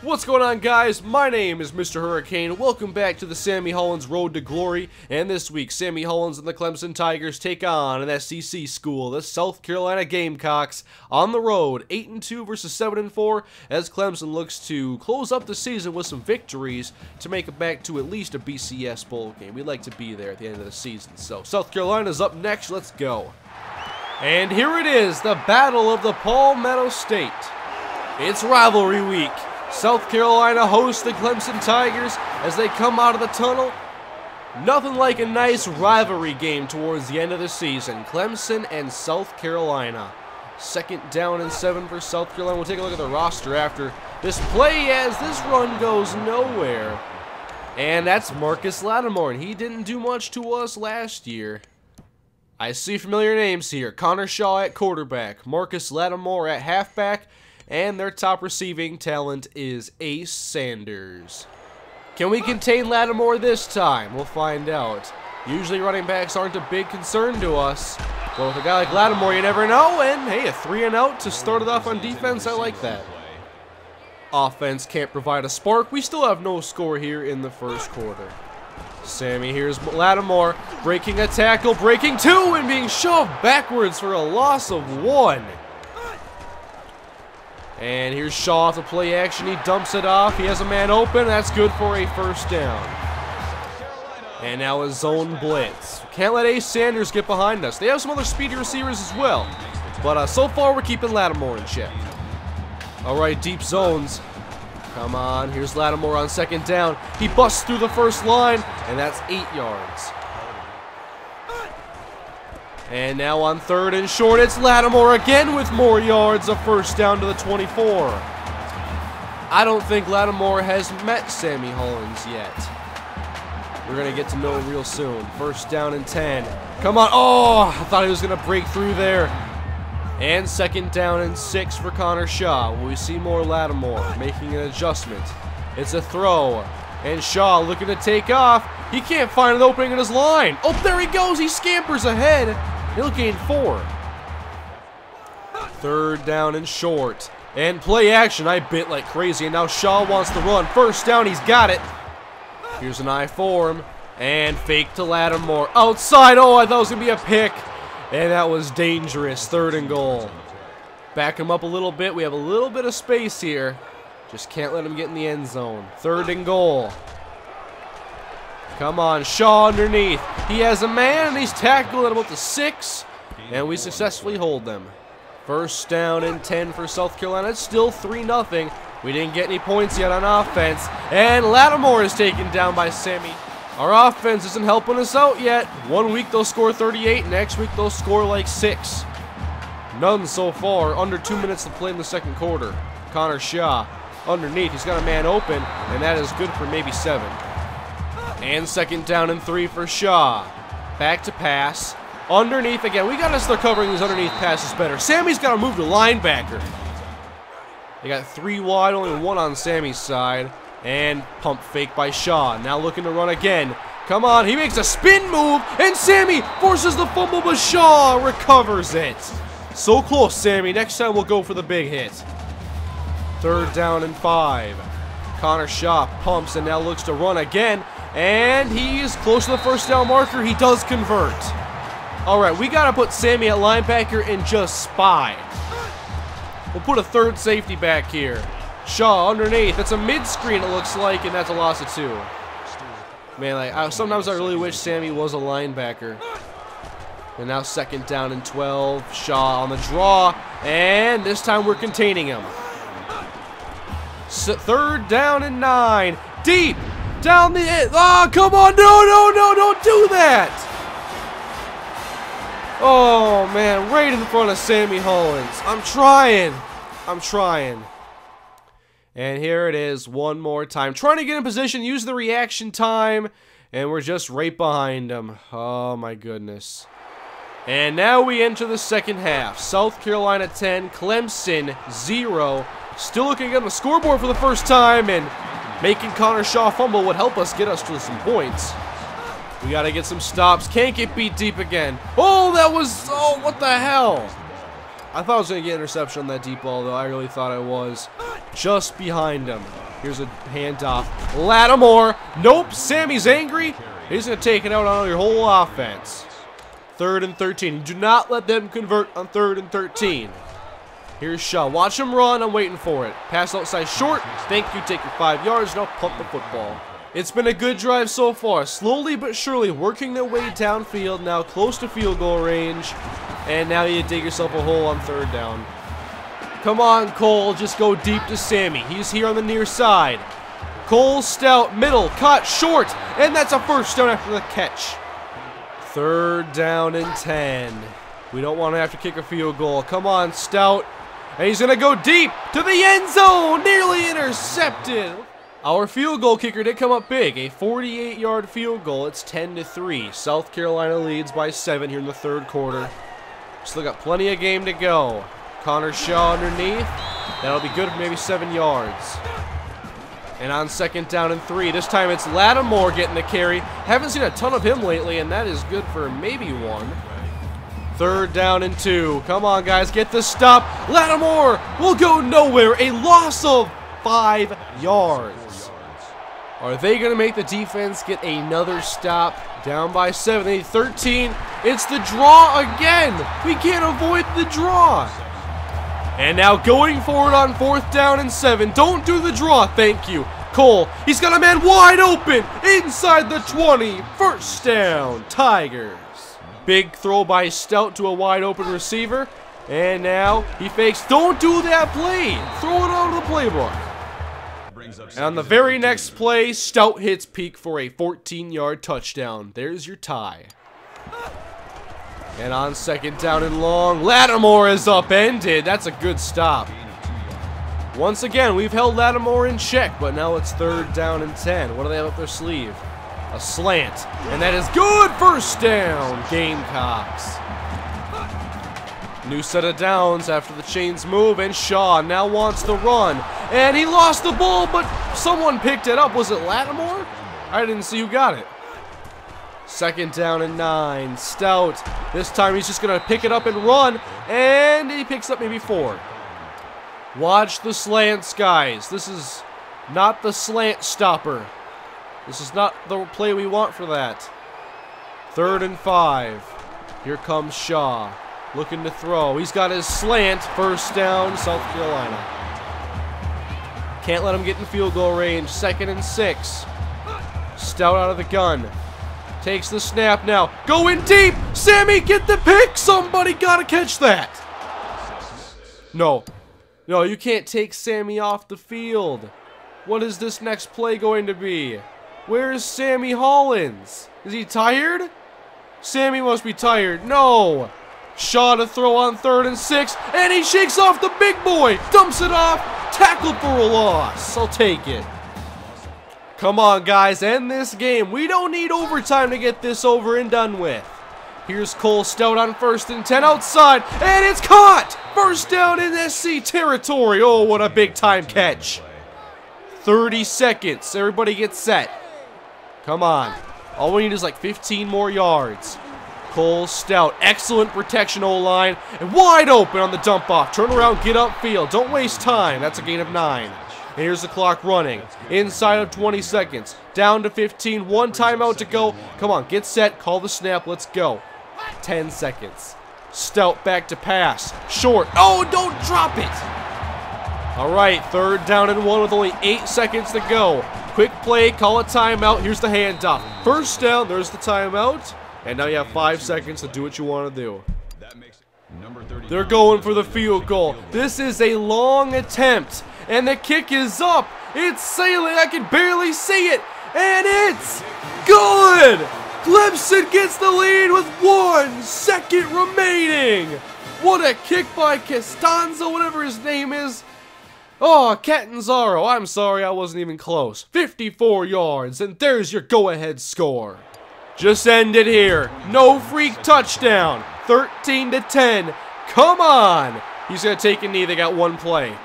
What's going on guys? My name is Mr. Hurricane. Welcome back to the Sammy Hollins Road to Glory. And this week, Sammy Hollins and the Clemson Tigers take on an SEC school, the South Carolina Gamecocks, on the road, 8-2 versus 7-4, as Clemson looks to close up the season with some victories to make it back to at least a BCS bowl game. We'd like to be there at the end of the season. So, South Carolina's up next. Let's go. And here it is, the Battle of the Palmetto State. It's rivalry week. South Carolina hosts the Clemson Tigers as they come out of the tunnel. Nothing like a nice rivalry game towards the end of the season. Clemson and South Carolina. Second down and seven for South Carolina. We'll take a look at the roster after this play as this run goes nowhere. And that's Marcus Lattimore, and he didn't do much to us last year. I see familiar names here. Connor Shaw at quarterback, Marcus Lattimore at halfback, and their top receiving talent is Ace Sanders. Can we contain Lattimore this time? We'll find out. Usually running backs aren't a big concern to us. But with a guy like Lattimore, you never know. And hey, a three and out to start it off on defense, I like that. Offense can't provide a spark. We still have no score here in the first quarter. Sammy here's Lattimore breaking a tackle, breaking two, and being shoved backwards for a loss of one. And here's Shaw to play action. He dumps it off. He has a man open. That's good for a first down. And now a zone blitz. Can't let Ace Sanders get behind us. They have some other speedy receivers as well. But uh, so far, we're keeping Lattimore in check. All right, deep zones. Come on. Here's Lattimore on second down. He busts through the first line, and that's eight yards. And now on third and short, it's Lattimore again with more yards, a first down to the 24. I don't think Lattimore has met Sammy Hollins yet. We're going to get to know him real soon. First down and 10. Come on. Oh, I thought he was going to break through there. And second down and six for Connor Shaw. We see more Lattimore making an adjustment. It's a throw. And Shaw looking to take off. He can't find an opening in his line. Oh, there he goes. He scampers ahead. He'll gain four. Third down and short. And play action. I bit like crazy. And now Shaw wants to run. First down. He's got it. Here's an I form. And fake to Lattimore. Outside. Oh, I thought it was going to be a pick. And that was dangerous. Third and goal. Back him up a little bit. We have a little bit of space here. Just can't let him get in the end zone. Third and goal. Come on, Shaw underneath. He has a man, and he's tackled at about the six, and we successfully hold them. First down and 10 for South Carolina. It's still 3-0. We didn't get any points yet on offense, and Lattimore is taken down by Sammy. Our offense isn't helping us out yet. One week they'll score 38, next week they'll score like six. None so far. Under two minutes to play in the second quarter. Connor Shaw underneath. He's got a man open, and that is good for maybe seven. And second down and three for Shaw. Back to pass. Underneath again. We got to start covering these underneath passes better. Sammy's got to move to linebacker. They got three wide, only one on Sammy's side. And pump fake by Shaw. Now looking to run again. Come on, he makes a spin move, and Sammy forces the fumble, but Shaw recovers it. So close, Sammy. Next time we'll go for the big hit. Third down and five. Connor Shaw pumps and now looks to run again. And he's close to the first down marker. He does convert. All right, we got to put Sammy at linebacker and just spy. We'll put a third safety back here. Shaw underneath. That's a mid-screen, it looks like, and that's a loss of two. Man, like, I, sometimes I really wish Sammy was a linebacker. And now second down and 12. Shaw on the draw. And this time we're containing him. Third down and nine. Deep. Down the... Oh, come on. No, no, no. Don't do that. Oh, man. Right in front of Sammy Hollins. I'm trying. I'm trying. And here it is one more time. Trying to get in position, use the reaction time, and we're just right behind them. Oh my goodness. And now we enter the second half. South Carolina 10, Clemson 0. Still looking at the scoreboard for the first time, and making Connor Shaw fumble would help us get us to some points. We got to get some stops. Can't get beat deep again. Oh, that was... Oh, what the hell? I thought I was to get interception on that deep ball, though. I really thought I was. Just behind him. Here's a handoff. Lattimore. Nope. Sammy's angry. He's to take it out on your whole offense. Third and 13. Do not let them convert on third and 13. Here's Shaw. Watch him run. I'm waiting for it. Pass outside short. Thank you. Take your five yards. Now pump the football. It's been a good drive so far. Slowly but surely working their way downfield. Now close to field goal range. And now you dig yourself a hole on third down. Come on, Cole. Just go deep to Sammy. He's here on the near side. Cole Stout, middle, cut, short. And that's a first down after the catch. Third down and 10. We don't want to have to kick a field goal. Come on, Stout. And he's going to go deep to the end zone. Nearly intercepted. Our field goal kicker did come up big. A 48-yard field goal. It's 10 to 3. South Carolina leads by 7 here in the third quarter. Still got plenty of game to go. Connor Shaw underneath. That'll be good for maybe 7 yards. And on second down and three, this time it's Lattimore getting the carry. Haven't seen a ton of him lately, and that is good for maybe one. Third down and two. Come on, guys, get the stop. Lattimore will go nowhere. A loss of five yards. Are they going to make the defense get another stop? Down by seven, 8, 13. It's the draw again. We can't avoid the draw. And now going forward on fourth down and seven. Don't do the draw, thank you. Cole, he's got a man wide open inside the 20. First down, Tigers. Big throw by Stout to a wide open receiver. And now he fakes. Don't do that play. Throw it out of the playbook. And on the very next play, Stout hits Peak for a 14-yard touchdown. There's your tie. And on second down and long, Lattimore is upended. That's a good stop. Once again, we've held Lattimore in check, but now it's third down and 10. What do they have up their sleeve? A slant. And that is good first down, Gamecocks. New set of downs after the chains move, and Shaw now wants the run. And he lost the ball, but someone picked it up. Was it Lattimore? I didn't see who got it. Second down and nine. Stout. This time he's just going to pick it up and run. And he picks up maybe four. Watch the slants, guys. This is not the slant stopper. This is not the play we want for that. Third and five. Here comes Shaw. Looking to throw. He's got his slant. First down, South Carolina. Can't let him get in field goal range. Second and six. Stout out of the gun. Takes the snap now. Going deep. Sammy, get the pick. Somebody got to catch that. No. No, you can't take Sammy off the field. What is this next play going to be? Where's Sammy Hollins? Is he tired? Sammy must be tired. No. Shaw to throw on third and six, and he shakes off the big boy. Dumps it off. Tackled for a loss. I'll take it. Come on, guys. End this game. We don't need overtime to get this over and done with. Here's Cole Stout on first and 10 outside, and it's caught! First down in SC territory. Oh, what a big time catch. 30 seconds. Everybody get set. Come on. All we need is like 15 more yards. Cole Stout, excellent protection O-line, and wide open on the dump off. Turn around, get upfield. Don't waste time. That's a gain of nine. And here's the clock running. Inside of 20 seconds. Down to 15. One timeout to go. Come on, get set. Call the snap. Let's go. 10 seconds. Stout back to pass. Short. Oh, don't drop it. All right, third down and one with only eight seconds to go. Quick play, call a timeout. Here's the handoff. First down, there's the timeout. And now you have five seconds to do what you want to do. They're going for the field goal. This is a long attempt. And the kick is up. It's sailing. I can barely see it. And it's good. Clemson gets the lead with one second remaining. What a kick by Costanzo, whatever his name is. Oh, Catanzaro, I'm sorry I wasn't even close. 54 yards, and there's your go-ahead score. Just end it here. No freak touchdown. 13 to 10. Come on. He's going to take a knee. They got one play.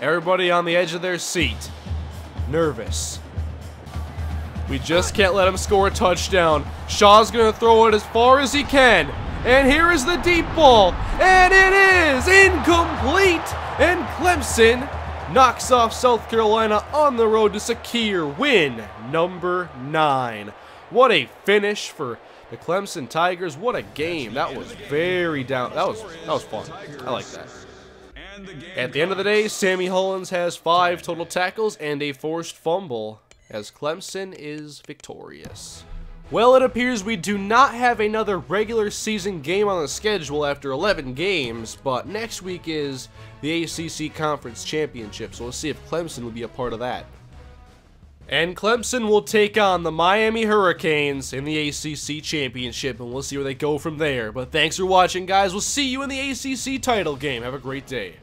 Everybody on the edge of their seat. Nervous. We just can't let him score a touchdown. Shaw's going to throw it as far as he can. And here is the deep ball. And it is incomplete. And Clemson knocks off South Carolina on the road to secure win number 9. What a finish for the Clemson Tigers. What a game. That was very down. That was that was fun. I like that. At the end of the day, Sammy Hollins has 5 total tackles and a forced fumble as Clemson is victorious. Well, it appears we do not have another regular season game on the schedule after 11 games, but next week is the ACC Conference Championship, so we'll see if Clemson will be a part of that. And Clemson will take on the Miami Hurricanes in the ACC Championship, and we'll see where they go from there. But thanks for watching, guys. We'll see you in the ACC title game. Have a great day.